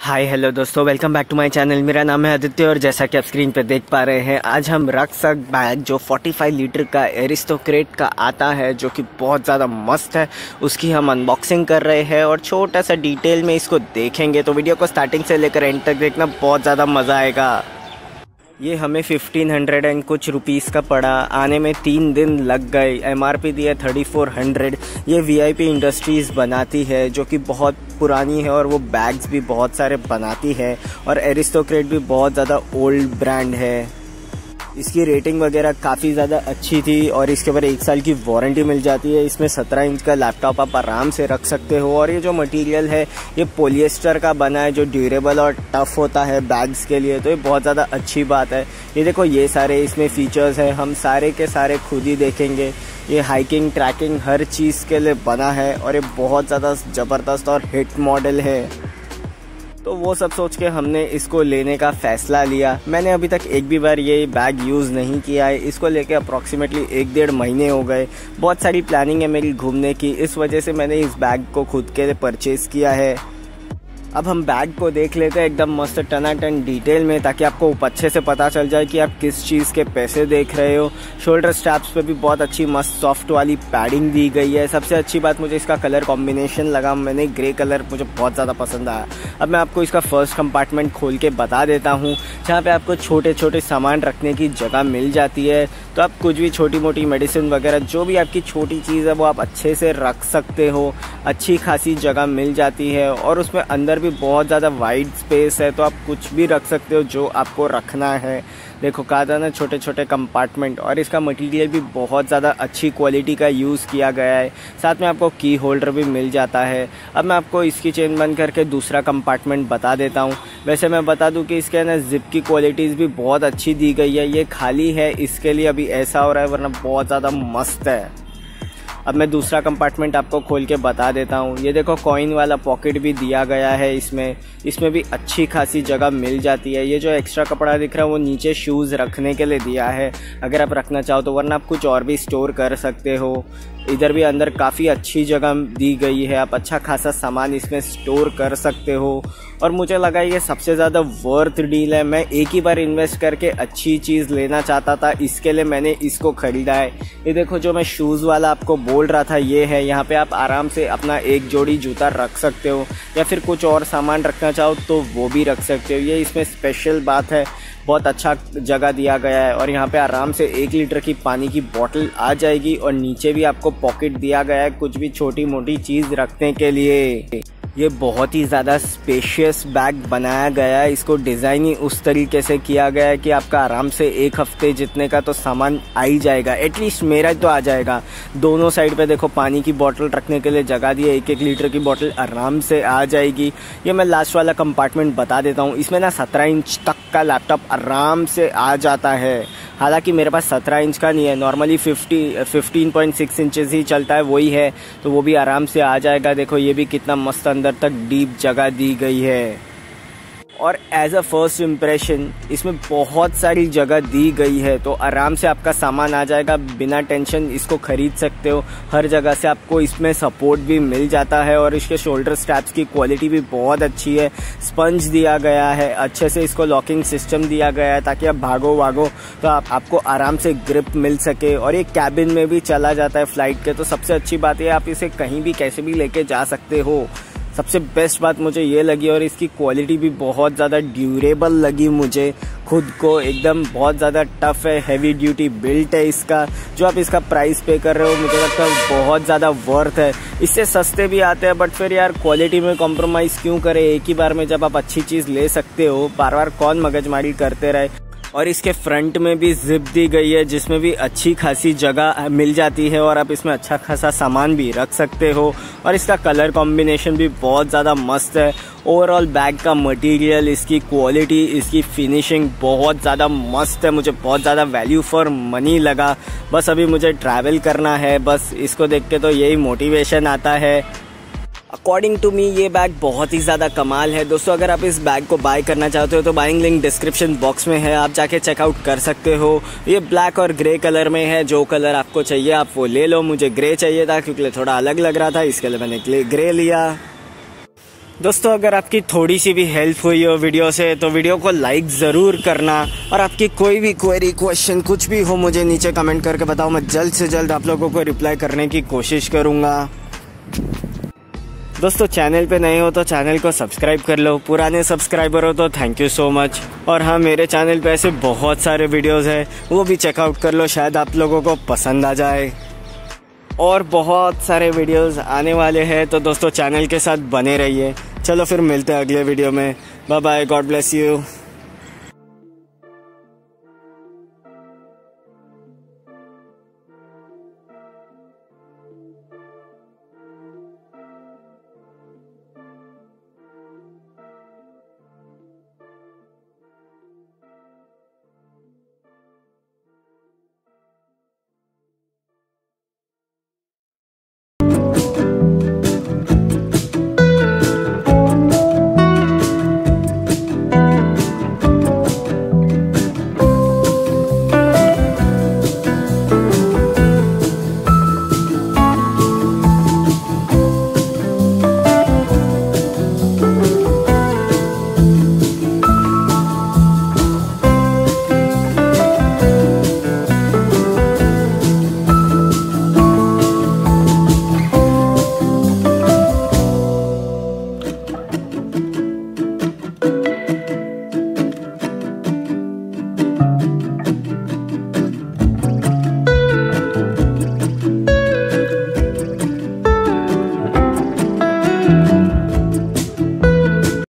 हाय hello दोस्तों welcome back to my channel मेरा नाम है आदित्य और जैसा कि आप स्क्रीन पर देख पा रहे हैं, आज हम सक बैग जो 45 लीटर का एरिस्टोक्रेट का आता है, जो कि बहुत ज़्यादा मस्त है, उसकी हम अनबॉक्सिंग कर रहे हैं और छोटा सा डिटेल में इसको देखेंगे। तो वीडियो को स्टार्टिंग से लेकर एंड तक देखना, बहुत ज़्यादा मज़ा आएगा। ये हमें फिफ्टीन हंड्रेड एंड कुछ रुपीस का पड़ा। आने में तीन दिन लग गए। एम आर पी दिया थर्टी फोर हंड्रेड ये वी आई पी इंडस्ट्रीज़ बनाती है, जो कि बहुत पुरानी है और वो बैग्स भी बहुत सारे बनाती है। और एरिस्टोक्रेट भी बहुत ज़्यादा ओल्ड ब्रांड है। इसकी रेटिंग वगैरह काफ़ी ज़्यादा अच्छी थी और इसके ऊपर एक साल की वारंटी मिल जाती है। इसमें सत्रह इंच का लैपटॉप आप आराम से रख सकते हो और ये जो मटेरियल है, ये पोलिएस्टर का बना है, जो ड्यूरेबल और टफ होता है बैग्स के लिए तो ये बहुत ज़्यादा अच्छी बात है। ये देखो, ये सारे इसमें फीचर्स हैं। हम सारे के सारे खुद ही देखेंगे। ये हाइकिंग ट्रैकिंग हर चीज़ के लिए बना है और ये बहुत ज़्यादा ज़बरदस्त और हिट मॉडल है। तो वो सब सोच के हमने इसको लेने का फैसला लिया। मैंने अभी तक एक भी बार ये बैग यूज़ नहीं किया है। इसको लेके अप्रॉक्सीमेटली एक डेढ़ महीने हो गए। बहुत सारी प्लानिंग है मेरी घूमने की। इस वजह से मैंने इस बैग को खुद के परचेज़ किया है। अब हम बैग को देख लेते हैं, एकदम मस्त टना टन डिटेल में, ताकि आपको अच्छे से पता चल जाए कि आप किस चीज़ के पैसे देख रहे हो। शोल्डर स्ट्रैप्स पे भी बहुत अच्छी मस्त सॉफ्ट वाली पैडिंग दी गई है। सबसे अच्छी बात मुझे इसका कलर कॉम्बिनेशन लगा, मैंने ग्रे कलर मुझे बहुत ज़्यादा पसंद आया। अब मैं आपको इसका फ़र्स्ट कंपार्टमेंट खोल के बता देता हूँ, जहाँ पर आपको छोटे छोटे सामान रखने की जगह मिल जाती है। तो आप कुछ भी छोटी मोटी मेडिसिन वगैरह, जो भी आपकी छोटी चीज़ है, वो आप अच्छे से रख सकते हो। अच्छी खासी जगह मिल जाती है और उसमें अंदर भी बहुत ज़्यादा वाइड स्पेस है तो आप कुछ भी रख सकते हो जो आपको रखना है। देखो, कहा था ना छोटे छोटे कंपार्टमेंट और इसका मटेरियल भी बहुत ज़्यादा अच्छी क्वालिटी का यूज़ किया गया है। साथ में आपको की होल्डर भी मिल जाता है। अब मैं आपको इसकी चेन बंद करके दूसरा कंपार्टमेंट बता देता हूँ। वैसे मैं बता दूँ कि इसके ना जिप की क्वालिटीज़ भी बहुत अच्छी दी गई है। ये खाली है, इसके लिए अभी ऐसा हो रहा है, वरना बहुत ज़्यादा मस्त है। अब मैं दूसरा कंपार्टमेंट आपको खोल के बता देता हूँ। ये देखो कॉइन वाला पॉकेट भी दिया गया है इसमें। इसमें भी अच्छी खासी जगह मिल जाती है। ये जो एक्स्ट्रा कपड़ा दिख रहा है, वो नीचे शूज़ रखने के लिए दिया है। अगर आप रखना चाहो तो वरना आप कुछ और भी स्टोर कर सकते हो। इधर भी अंदर काफ़ी अच्छी जगह दी गई है। आप अच्छा खासा सामान इसमें स्टोर कर सकते हो। और मुझे लगा ये सबसे ज़्यादा वर्थ डील है। मैं एक ही बार इन्वेस्ट करके अच्छी चीज़ लेना चाहता था, इसके लिए मैंने इसको ख़रीदा है। ये देखो जो मैं शूज़ वाला आपको बोल रहा था, ये है। यहाँ पे आप आराम से अपना एक जोड़ी जूता रख सकते हो, या फिर कुछ और सामान रखना चाहो तो वो भी रख सकते हो। ये इसमें स्पेशल बात है। बहुत अच्छा जगह दिया गया है और यहाँ पे आराम से एक लीटर की पानी की बॉटल आ जाएगी और नीचे भी आपको पॉकेट दिया गया है कुछ भी छोटी मोटी चीज़ रखने के लिए। ये बहुत ही ज़्यादा स्पेशियस बैग बनाया गया है। इसको डिज़ाइन ही उस तरीके से किया गया है कि आपका आराम से एक हफ़्ते जितने का तो सामान आ ही जाएगा। एटलीस्ट मेरा तो आ जाएगा। दोनों साइड पे देखो, पानी की बोतल रखने के लिए जगह दी है। एक एक लीटर की बोतल आराम से आ जाएगी। ये मैं लास्ट वाला कंपार्टमेंट बता देता हूँ। इसमें ना सत्रह इंच तक का लैपटॉप आराम से आ जाता है। हालाँकि मेरे पास सत्रह इंच का नहीं है। Normally fifty fifteen point six inches ही चलता है, वही है। तो वो भी आराम से आ जाएगा। देखो, ये भी कितना मस्त अंदर तक डीप जगह दी गई है। और एज अ फ़र्स्ट इम्प्रेशन इसमें बहुत सारी जगह दी गई है। तो आराम से आपका सामान आ जाएगा बिना टेंशन इसको खरीद सकते हो। हर जगह से आपको इसमें सपोर्ट भी मिल जाता है और इसके शोल्डर स्ट्रैप्स की क्वालिटी भी बहुत अच्छी है। स्पंज दिया गया है अच्छे से इसको लॉकिंग सिस्टम दिया गया है ताकि आप भागो वागो तो आप, आपको आराम से ग्रिप मिल सके। और ये कैबिन में भी चला जाता है फ़्लाइट के तो सबसे अच्छी बात है आप इसे कहीं भी कैसे भी लेके जा सकते हो। सबसे बेस्ट बात मुझे ये लगी और इसकी क्वालिटी भी बहुत ज़्यादा ड्यूरेबल लगी मुझे। खुद को एकदम बहुत ज़्यादा टफ है हैवी ड्यूटी बिल्ट है इसका। जो आप इसका प्राइस पे कर रहे हो, मुझे लगता है बहुत ज़्यादा वर्थ है। इससे सस्ते भी आते हैं बट फिर यार क्वालिटी में कॉम्प्रोमाइज़ क्यों करें? एक ही बार में जब आप अच्छी चीज़ ले सकते हो बार बार कौन मगजमारी करते रहे? और इसके फ्रंट में भी जिप दी गई है, जिसमें भी अच्छी खासी जगह मिल जाती है और आप इसमें अच्छा खासा सामान भी रख सकते हो। और इसका कलर कॉम्बिनेशन भी बहुत ज़्यादा मस्त है। ओवरऑल बैग का मटेरियल इसकी क्वालिटी इसकी फिनिशिंग बहुत ज़्यादा मस्त है। मुझे बहुत ज़्यादा वैल्यू फॉर मनी लगा। बस अभी मुझे ट्रैवल करना है। बस इसको देख के तो यही मोटिवेशन आता है। अकॉर्डिंग टू मी ये बैग बहुत ही ज़्यादा कमाल है। दोस्तों, अगर आप इस बैग को बाय करना चाहते हो तो बाइंग लिंक डिस्क्रिप्शन बॉक्स में है। आप जाके चेकआउट कर सकते हो। ये ब्लैक और ग्रे कलर में है। जो कलर आपको चाहिए, आप वो ले लो। मुझे ग्रे चाहिए था, क्योंकि थोड़ा अलग लग रहा था। इसके लिए मैंने ग्रे लिया। दोस्तों, अगर आपकी थोड़ी सी भी हेल्प हुई हो वीडियो से तो वीडियो को लाइक ज़रूर करना। और आपकी कोई भी क्वेरी क्वेश्चन कुछ भी हो, मुझे नीचे कमेंट करके बताओ। मैं जल्द से जल्द आप लोगों को रिप्लाई करने की कोशिश करूँगा। दोस्तों चैनल पे नए हो तो चैनल को सब्सक्राइब कर लो। पुराने सब्सक्राइबर हो तो थैंक यू सो मच और हाँ मेरे चैनल पे ऐसे बहुत सारे वीडियोस हैं, वो भी चेकआउट कर लो, शायद आप लोगों को पसंद आ जाए। और बहुत सारे वीडियोस आने वाले हैं तो दोस्तों चैनल के साथ बने रहिए। चलो फिर मिलते हैं अगले वीडियो में। Bye bye God bless you